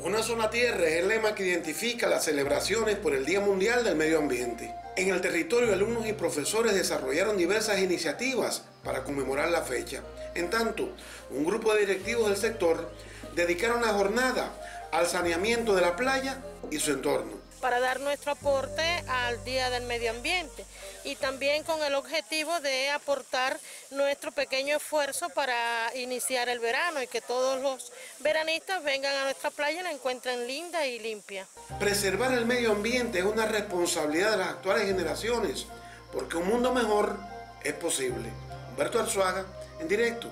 Una sola tierra es el lema que identifica las celebraciones por el Día Mundial del Medio Ambiente. En el territorio, alumnos y profesores desarrollaron diversas iniciativas para conmemorar la fecha. En tanto, un grupo de directivos del sector dedicaron la jornada al saneamiento de la playa y su entorno para dar nuestro aporte al Día del Medio Ambiente y también con el objetivo de aportar nuestro pequeño esfuerzo para iniciar el verano y que todos los veranistas vengan a nuestra playa y la encuentren linda y limpia. Preservar el medio ambiente es una responsabilidad de las actuales generaciones porque un mundo mejor es posible. Humberto Arzuaga, en directo.